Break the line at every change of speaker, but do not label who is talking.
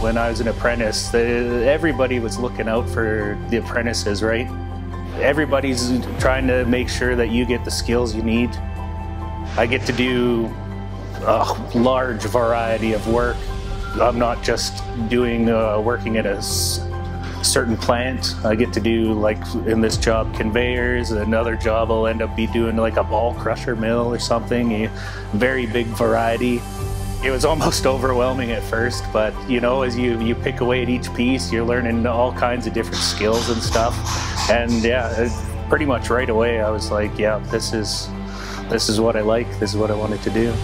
when I was an apprentice, everybody was looking out for the apprentices, right? Everybody's trying to make sure that you get the skills you need. I get to do a large variety of work. I'm not just doing uh, working at a certain plant. I get to do like in this job conveyors. Another job I'll end up be doing like a ball crusher mill or something. Very big variety. It was almost overwhelming at first, but you know, as you you pick away at each piece, you're learning all kinds of different skills and stuff. And yeah, uh, pretty much right away, I was like, yeah, this is this is what I like. This is what I wanted to do.